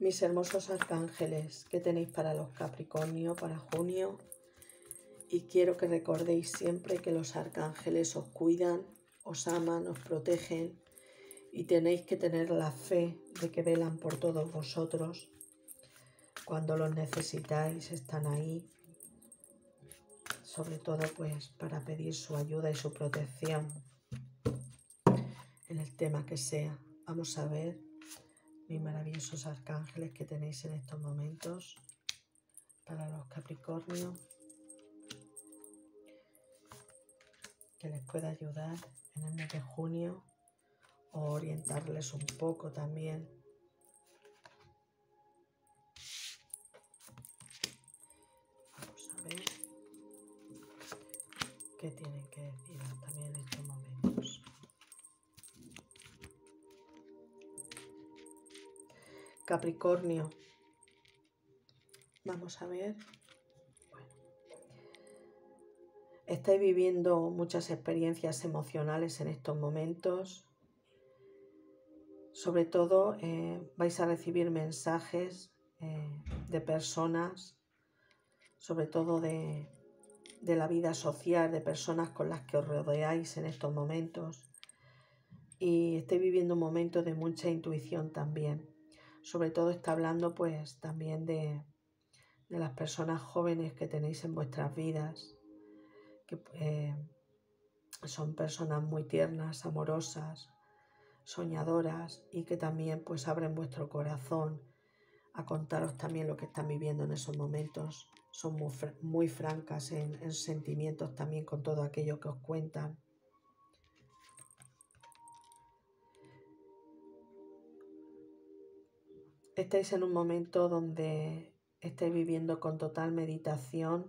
Mis hermosos arcángeles, ¿qué tenéis para los Capricornio para junio? Y quiero que recordéis siempre que los arcángeles os cuidan, os aman, os protegen y tenéis que tener la fe de que velan por todos vosotros. Cuando los necesitáis están ahí, sobre todo pues para pedir su ayuda y su protección en el tema que sea. Vamos a ver mis maravillosos arcángeles que tenéis en estos momentos para los Capricornio que les pueda ayudar en el mes de junio o orientarles un poco también. Vamos a ver qué tienen que decir también en estos momentos. Capricornio. Vamos a ver. Estáis viviendo muchas experiencias emocionales en estos momentos. Sobre todo eh, vais a recibir mensajes eh, de personas, sobre todo de, de la vida social, de personas con las que os rodeáis en estos momentos. Y estáis viviendo un momento de mucha intuición también sobre todo está hablando pues también de, las personas jóvenes que tenéis en vuestras vidas, que eh, son personas muy tiernas, amorosas, soñadoras y que también pues abren vuestro corazón a contaros también lo que están viviendo en esos momentos. Son muy, francas en, en sentimientos también con todo aquello que os cuentan. Estáis en un momento donde estáis viviendo con total meditación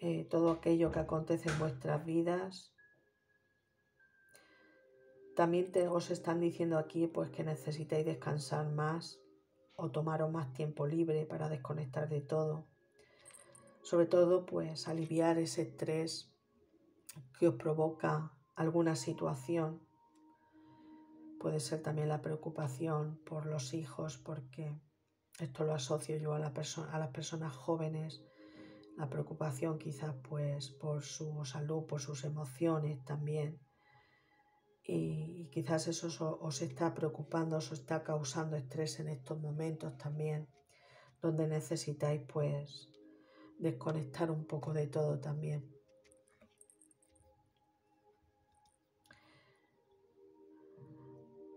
eh, todo aquello que acontece en vuestras vidas. También os están diciendo aquí pues que necesitáis descansar más o tomaros más tiempo libre para desconectar de todo. Sobre todo pues aliviar ese estrés que os provoca alguna situación Puede ser también la preocupación por los hijos, porque esto lo asocio yo a, la a las personas jóvenes, la preocupación quizás pues por su salud, por sus emociones también. Y, quizás eso os, está preocupando, os está causando estrés en estos momentos también, donde necesitáis pues desconectar un poco de todo también.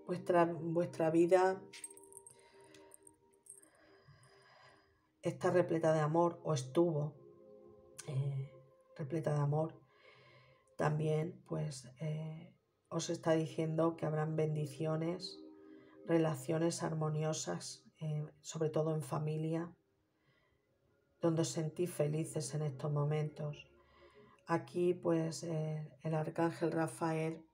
Vuestra, vuestra vida está repleta de amor o estuvo eh, repleta de amor. También pues eh, os está diciendo que habrán bendiciones, relaciones armoniosas, eh, sobre todo en familia, donde os sentís felices en estos momentos. Aquí pues el arcángel Rafael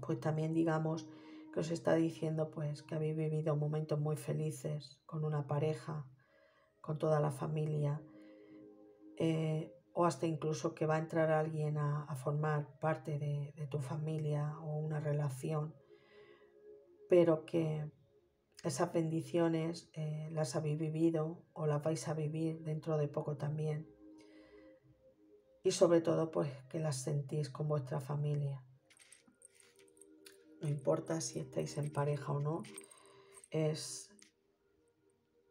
pues también digamos que os está diciendo pues que habéis vivido momentos muy felices con una pareja, con toda la familia, eh, o hasta incluso que va a entrar alguien a, formar parte de, tu familia o una relación, pero que esas bendiciones eh, las habéis vivido o las vais a vivir dentro de poco también. Y sobre todo pues que las sentís con vuestra familia no importa si estáis en pareja o no, es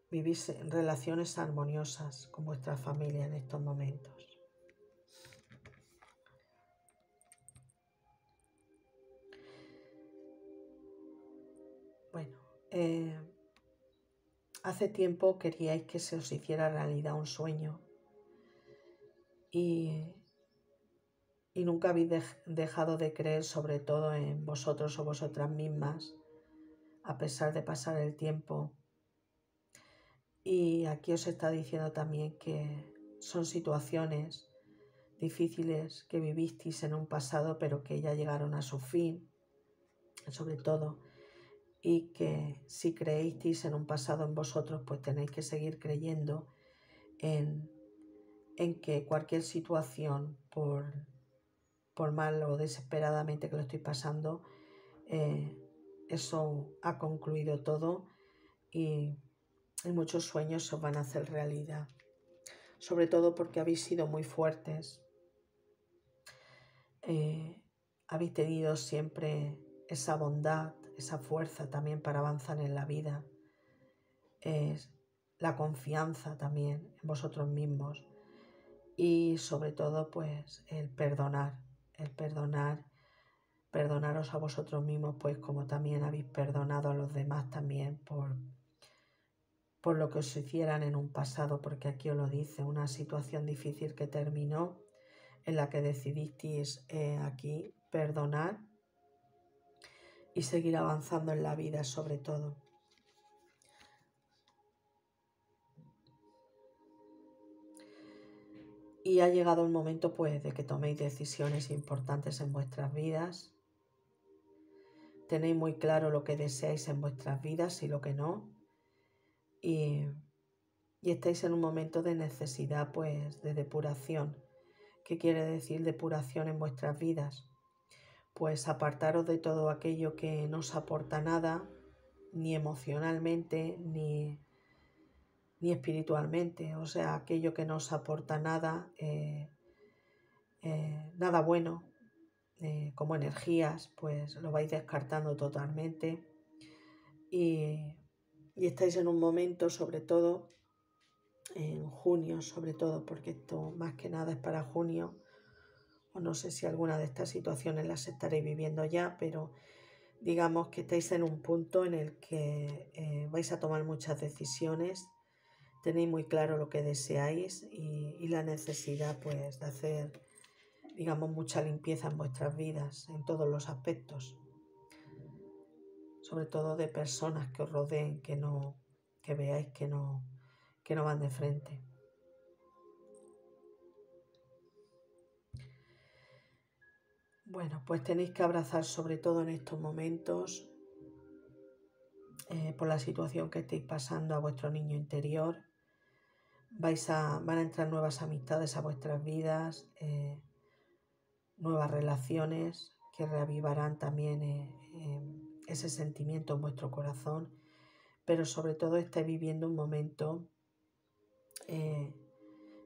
vivir relaciones armoniosas con vuestra familia en estos momentos. Bueno, eh, hace tiempo queríais que se os hiciera realidad un sueño y y nunca habéis dejado de creer sobre todo en vosotros o vosotras mismas, a pesar de pasar el tiempo. Y aquí os está diciendo también que son situaciones difíciles que vivisteis en un pasado, pero que ya llegaron a su fin, sobre todo, y que si creísteis en un pasado en vosotros, pues tenéis que seguir creyendo en, en que cualquier situación, por por mal o desesperadamente que lo estoy pasando, eh, eso ha concluido todo y, muchos sueños se van a hacer realidad. Sobre todo porque habéis sido muy fuertes. Eh, habéis tenido siempre esa bondad, esa fuerza también para avanzar en la vida. La confianza también en vosotros mismos y sobre todo pues el perdonar, el perdonar, perdonaros a vosotros mismos pues como también habéis perdonado a los demás también por, por lo que os hicieran en un pasado, porque aquí os lo dice, una situación difícil que terminó en la que decidisteis eh, aquí perdonar y seguir avanzando en la vida sobre todo. Y ha llegado el momento pues de que toméis decisiones importantes en vuestras vidas. Tenéis muy claro lo que deseáis en vuestras vidas y lo que no. Y, y estáis en un momento de necesidad pues de depuración. ¿Qué quiere decir depuración en vuestras vidas? Pues apartaros de todo aquello que no os aporta nada, ni emocionalmente, ni, ni espiritualmente, o sea, aquello que no os aporta nada, eh, eh, nada bueno, eh, como energías, pues lo vais descartando totalmente. Y, y, estáis en un momento, sobre todo, en junio, sobre todo, porque esto más que nada es para junio, o no sé si alguna de estas situaciones las estaréis viviendo ya, pero digamos que estáis en un punto en el que vais a tomar muchas decisiones tenéis muy claro lo que deseáis y, la necesidad pues de hacer digamos mucha limpieza en vuestras vidas en todos los aspectos. Sobre todo de personas que os rodeen que no que veáis que no que no van de frente. Bueno pues tenéis que abrazar sobre todo en estos momentos eh, por la situación que estéis pasando a vuestro niño interior vais a, van a entrar nuevas amistades a vuestras vidas, eh, nuevas relaciones que reavivarán también eh, em, ese sentimiento en vuestro corazón, pero sobre todo estáis viviendo un momento eh,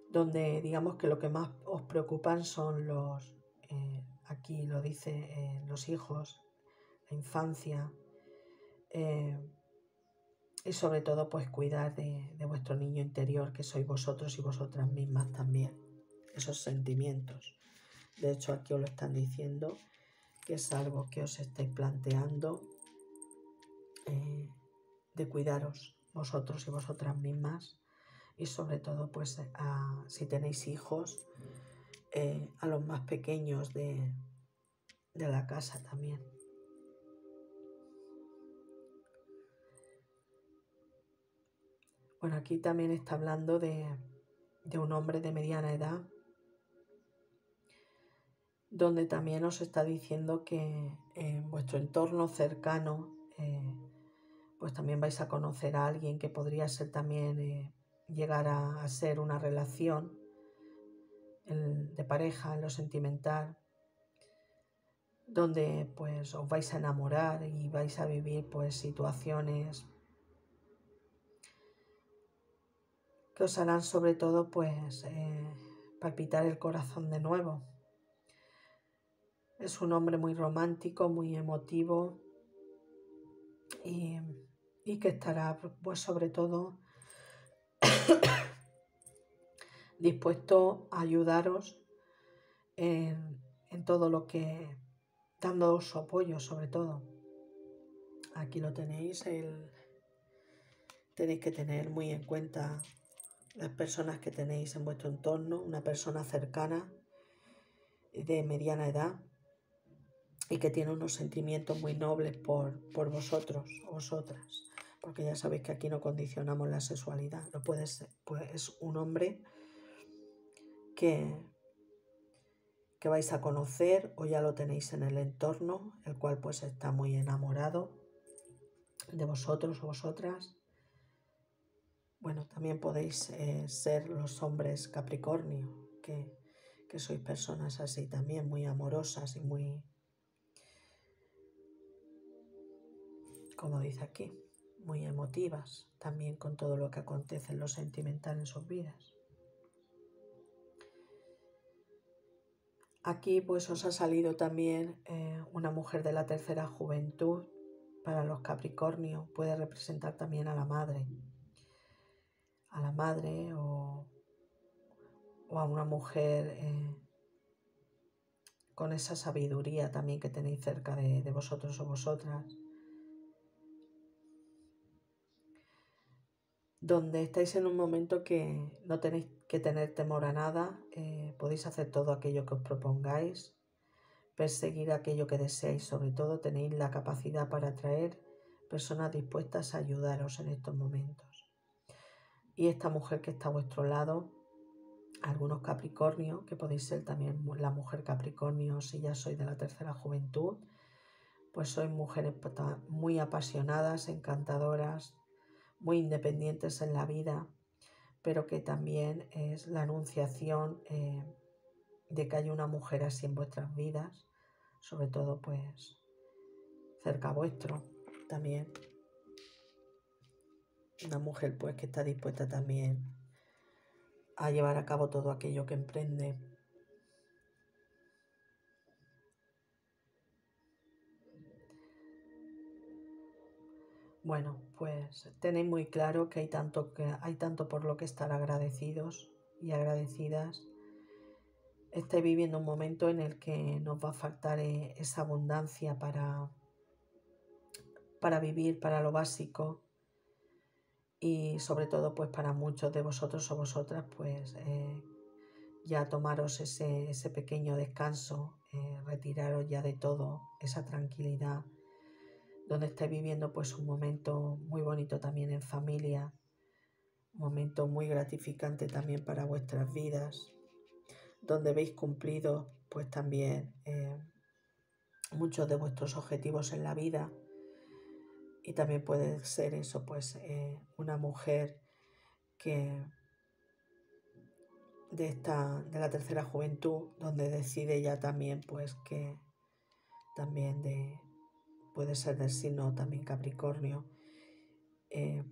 donde digamos que lo que más os preocupan son los, aquí lo dice, los hijos, la infancia, y sobre todo pues cuidar de, vuestro niño interior que sois vosotros y vosotras mismas también, esos sentimientos. De hecho aquí os lo están diciendo que es algo que os estáis planteando eh, de cuidaros vosotros y vosotras mismas y sobre todo pues si tenéis hijos eh, a los más pequeños de, de la casa también. Bueno, aquí también está hablando de, un hombre de mediana edad, donde también os está diciendo que en vuestro entorno cercano, eh, pues también vais a conocer a alguien que podría ser también eh, llegar a, ser una relación de pareja en lo sentimental, donde pues os vais a enamorar y vais a vivir pues situaciones que os harán sobre todo pues eh, palpitar el corazón de nuevo. Es un hombre muy romántico, muy emotivo y, que estará pues sobre todo dispuesto a ayudaros en, en todo lo que, dando su apoyo sobre todo. Aquí lo tenéis, el, tenéis que tener muy en cuenta las personas que tenéis en vuestro entorno, una persona cercana de mediana edad y que tiene unos sentimientos muy nobles por, por vosotros vosotras, porque ya sabéis que aquí no condicionamos la sexualidad, no puede ser, pues es un hombre que, que vais a conocer o ya lo tenéis en el entorno, el cual pues está muy enamorado de vosotros o vosotras bueno, también podéis eh, ser los hombres Capricornio, que, que sois personas así también, muy amorosas y muy, como dice aquí, muy emotivas también con todo lo que acontece en lo sentimental en sus vidas. Aquí pues os ha salido también eh, una mujer de la tercera juventud. Para los Capricornio puede representar también a la madre. A la madre o, a una mujer eh, con esa sabiduría también que tenéis cerca de, de vosotros o vosotras. Donde estáis en un momento que no tenéis que tener temor a nada, eh, podéis hacer todo aquello que os propongáis, perseguir aquello que deseáis, sobre todo tenéis la capacidad para atraer personas dispuestas a ayudaros en estos momentos. Y esta mujer que está a vuestro lado, algunos Capricornio, que podéis ser también la mujer Capricornio si ya sois de la tercera juventud, pues sois mujeres muy apasionadas, encantadoras, muy independientes en la vida, pero que también es la anunciación eh, de que hay una mujer así en vuestras vidas, sobre todo pues cerca vuestro también. Una mujer pues que está dispuesta también a llevar a cabo todo aquello que emprende Bueno, pues tenéis muy claro que hay tanto, que hay tanto por lo que estar agradecidos y agradecidas. Estáis viviendo un momento en el que nos va a faltar eh, esa abundancia para, para vivir, para lo básico y sobre todo pues para muchos de vosotros o vosotras pues eh, ya tomaros ese, ese pequeño descanso, eh, retiraros ya de todo, esa tranquilidad donde estáis viviendo pues un momento muy bonito también en familia, un momento muy gratificante también para vuestras vidas, donde habéis cumplido pues también eh, muchos de vuestros objetivos en la vida y también puede ser eso pues eh, una mujer que de esta de la tercera juventud donde decide ya también pues que también de puede ser del signo también Capricornio, eh,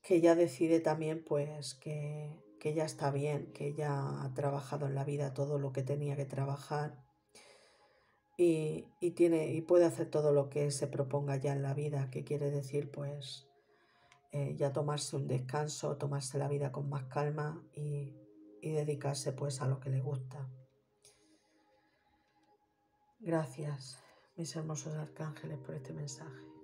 que ya decide también pues que, que ya está bien, que ya ha trabajado en la vida todo lo que tenía que trabajar y, tiene, y puede hacer todo lo que se proponga ya en la vida, que quiere decir pues eh, ya tomarse un descanso, tomarse la vida con más calma y, y dedicarse pues a lo que le gusta. Gracias mis hermosos arcángeles, por este mensaje.